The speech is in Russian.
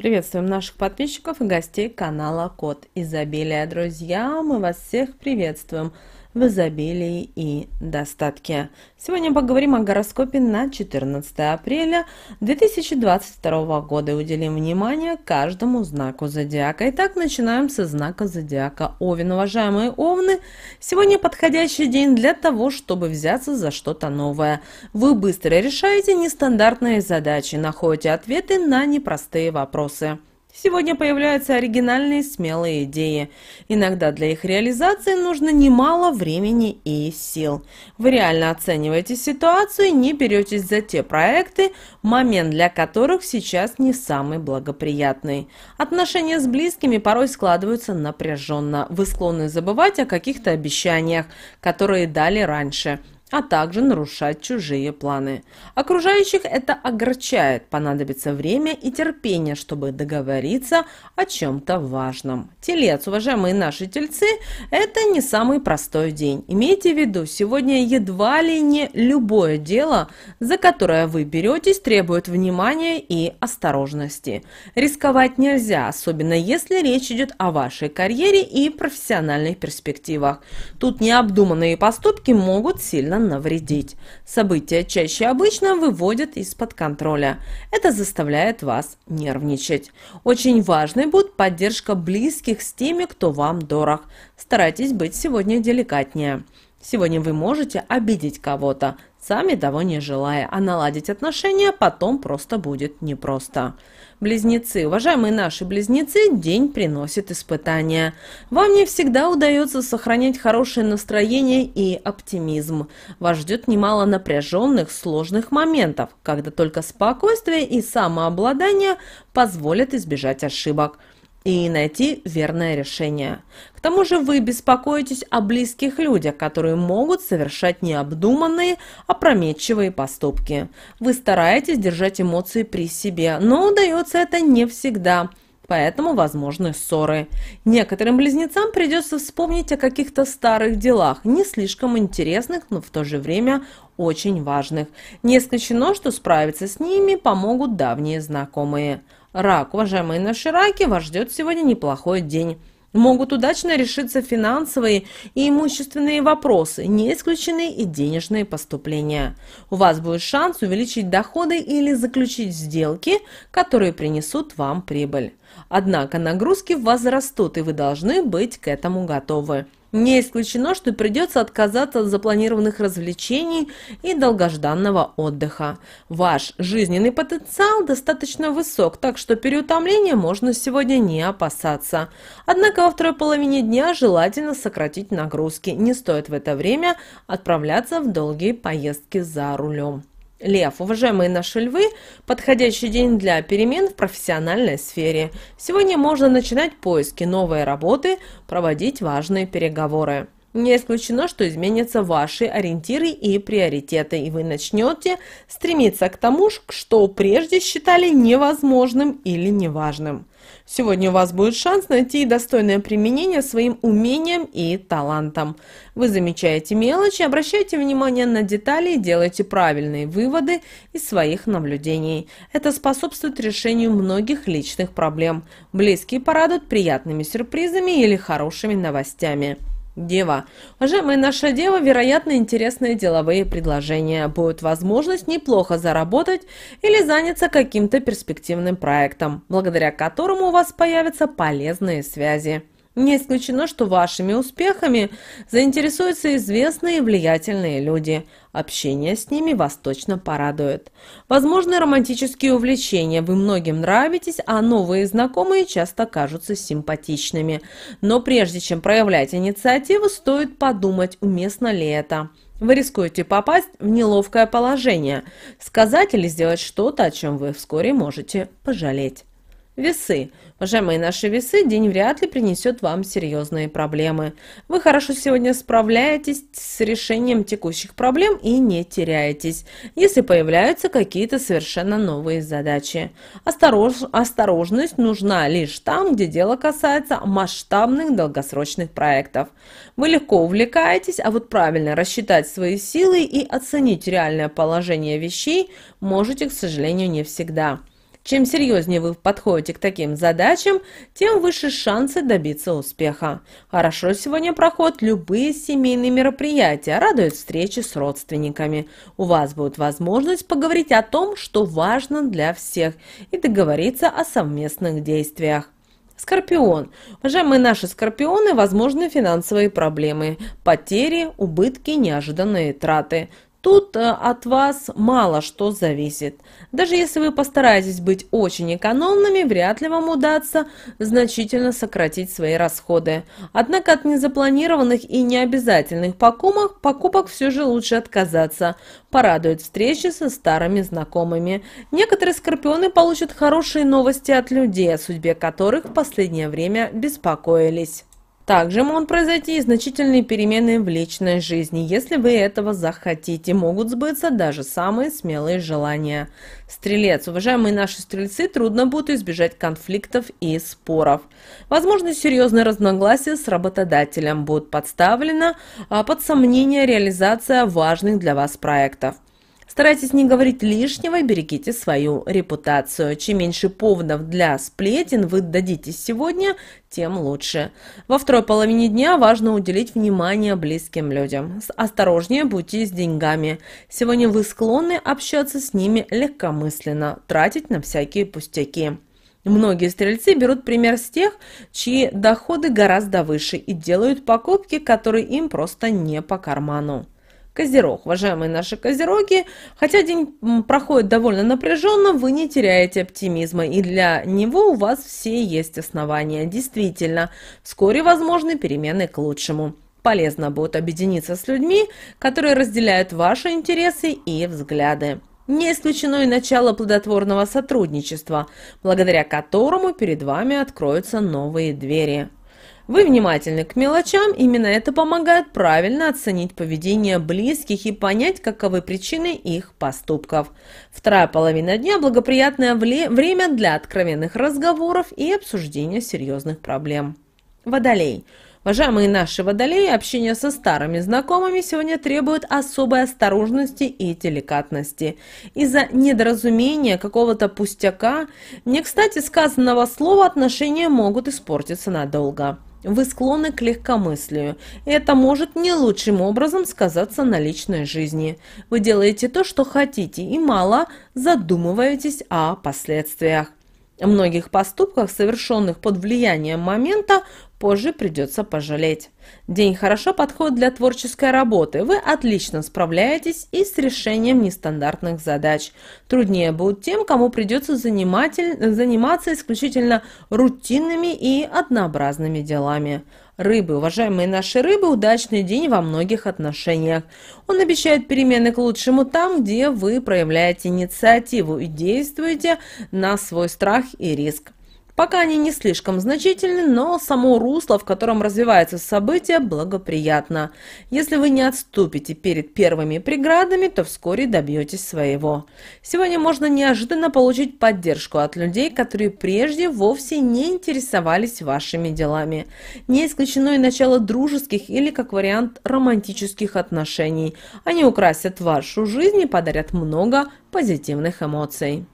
Приветствуем наших подписчиков и гостей канала Код Изобилия. Друзья, мы вас всех приветствуем в изобилии и достатке. Сегодня поговорим о гороскопе на 14 апреля 2022 года и уделим внимание каждому знаку зодиака. Итак, начинаем со знака зодиака Овен. Уважаемые Овны, сегодня подходящий день для того, чтобы взяться за что-то новое. Вы быстро решаете нестандартные задачи, находите ответы на непростые вопросы. Сегодня появляются оригинальные смелые идеи. Иногда для их реализации нужно немало времени и сил. Вы реально оцениваете ситуацию и не беретесь за те проекты, момент для которых сейчас не самый благоприятный. Отношения с близкими порой складываются напряженно. Вы склонны забывать о каких-то обещаниях, которые дали раньше – а также нарушать чужие планы. Окружающих это огорчает, понадобится время и терпение, чтобы договориться о чем-то важном. Телец, уважаемые наши тельцы, это не самый простой день. Имейте в виду, сегодня едва ли не любое дело, за которое вы беретесь, требует внимания и осторожности. Рисковать нельзя, особенно если речь идет о вашей карьере и профессиональных перспективах. Тут необдуманные поступки могут сильно навредить. События чаще обычно выводят из-под контроля. Это заставляет вас нервничать. Очень важной будет поддержка близких с теми, кто вам дорог. Старайтесь быть сегодня деликатнее. Сегодня вы можете обидеть кого-то, сами того не желая, а наладить отношения потом просто будет непросто. Близнецы, уважаемые наши близнецы, день приносит испытания. Вам не всегда удается сохранять хорошее настроение и оптимизм. Вас ждет немало напряженных, сложных моментов, когда только спокойствие и самообладание позволят избежать ошибок и найти верное решение. К тому же вы беспокоитесь о близких людях, которые могут совершать необдуманные, опрометчивые поступки. Вы стараетесь держать эмоции при себе, но удается это не всегда – поэтому возможны ссоры. Некоторым близнецам придется вспомнить о каких-то старых делах, не слишком интересных, но в то же время очень важных. Не исключено, что справиться с ними помогут давние знакомые. Рак, уважаемые наши раки, вас ждет сегодня неплохой день. Могут удачно решиться финансовые и имущественные вопросы, не исключены и денежные поступления. У вас будет шанс увеличить доходы или заключить сделки, которые принесут вам прибыль. Однако нагрузки возрастут, и вы должны быть к этому готовы. Не исключено, что придется отказаться от запланированных развлечений и долгожданного отдыха. Ваш жизненный потенциал достаточно высок, так что переутомления можно сегодня не опасаться. Однако во второй половине дня желательно сократить нагрузки. Не стоит в это время отправляться в долгие поездки за рулем. Лев, уважаемые наши львы, подходящий день для перемен в профессиональной сфере. Сегодня можно начинать поиски новой работы, проводить важные переговоры. Не исключено, что изменятся ваши ориентиры и приоритеты, и вы начнете стремиться к тому, что прежде считали невозможным или неважным. Сегодня у вас будет шанс найти достойное применение своим умениям и талантам. Вы замечаете мелочи, обращайте внимание на детали и делайте правильные выводы из своих наблюдений. Это способствует решению многих личных проблем. Близкие порадуют приятными сюрпризами или хорошими новостями. Дева. Уважаемая наша дева, вероятно, интересные деловые предложения. Будет возможность неплохо заработать или заняться каким-то перспективным проектом, благодаря которому у вас появятся полезные связи. Не исключено, что вашими успехами заинтересуются известные и влиятельные люди. Общение с ними вас точно порадует. Возможны романтические увлечения, вы многим нравитесь, а новые знакомые часто кажутся симпатичными. Но прежде чем проявлять инициативу, стоит подумать, уместно ли это. Вы рискуете попасть в неловкое положение, сказать или сделать что-то, о чем вы вскоре можете пожалеть. Весы. Уважаемые наши весы, день вряд ли принесет вам серьезные проблемы. Вы хорошо сегодня справляетесь с решением текущих проблем и не теряетесь, если появляются какие-то совершенно новые задачи. Осторож... Осторожность нужна лишь там, где дело касается масштабных долгосрочных проектов. Вы легко увлекаетесь, а вот правильно рассчитать свои силы и оценить реальное положение вещей можете, к сожалению, не всегда. Чем серьезнее вы подходите к таким задачам, тем выше шансы добиться успеха. Хорошо сегодня проходят любые семейные мероприятия, радуют встречи с родственниками. У вас будет возможность поговорить о том, что важно для всех, и договориться о совместных действиях. Скорпион. Уважаемые наши скорпионы, возможны финансовые проблемы, потери, убытки, неожиданные траты. Тут э, от вас мало что зависит. Даже если вы постараетесь быть очень экономными, вряд ли вам удастся значительно сократить свои расходы. Однако от незапланированных и необязательных покупок, покупок все же лучше отказаться. Порадует встречи со старыми знакомыми. Некоторые скорпионы получат хорошие новости от людей, о судьбе которых в последнее время беспокоились. Также могут произойти значительные перемены в личной жизни. Если вы этого захотите, могут сбыться даже самые смелые желания. Стрелец. Уважаемые наши стрельцы, трудно будет избежать конфликтов и споров. Возможно, серьезные разногласия с работодателем будут подставлено а под сомнение реализация важных для вас проектов. Старайтесь не говорить лишнего и берегите свою репутацию. Чем меньше поводов для сплетен вы дадите сегодня, тем лучше. Во второй половине дня важно уделить внимание близким людям. Осторожнее будьте с деньгами. Сегодня вы склонны общаться с ними легкомысленно, тратить на всякие пустяки. Многие стрельцы берут пример с тех, чьи доходы гораздо выше и делают покупки, которые им просто не по карману. Козерог, уважаемые наши козероги, хотя день проходит довольно напряженно, вы не теряете оптимизма, и для него у вас все есть основания. Действительно, вскоре возможны перемены к лучшему. Полезно будет объединиться с людьми, которые разделяют ваши интересы и взгляды. Не исключено и начало плодотворного сотрудничества, благодаря которому перед вами откроются новые двери. Вы внимательны к мелочам, именно это помогает правильно оценить поведение близких и понять, каковы причины их поступков. Вторая половина дня – благоприятное время для откровенных разговоров и обсуждения серьезных проблем. Водолей. Уважаемые наши водолеи, общение со старыми знакомыми сегодня требует особой осторожности и деликатности. Из-за недоразумения какого-то пустяка, не кстати сказанного слова, отношения могут испортиться надолго. Вы склонны к легкомыслию, и это может не лучшим образом сказаться на личной жизни. Вы делаете то, что хотите, и мало задумываетесь о последствиях. Многих поступках, совершенных под влиянием момента, позже придется пожалеть. День хорошо подходит для творческой работы. Вы отлично справляетесь и с решением нестандартных задач. Труднее будет тем, кому придется заниматься исключительно рутинными и однообразными делами. Рыбы, уважаемые наши рыбы, удачный день во многих отношениях. Он обещает перемены к лучшему там, где вы проявляете инициативу и действуете на свой страх и риск. Пока они не слишком значительны, но само русло, в котором развивается событие, благоприятно. Если вы не отступите перед первыми преградами, то вскоре добьетесь своего. Сегодня можно неожиданно получить поддержку от людей, которые прежде вовсе не интересовались вашими делами. Не исключено и начало дружеских или, как вариант, романтических отношений. Они украсят вашу жизнь и подарят много позитивных эмоций.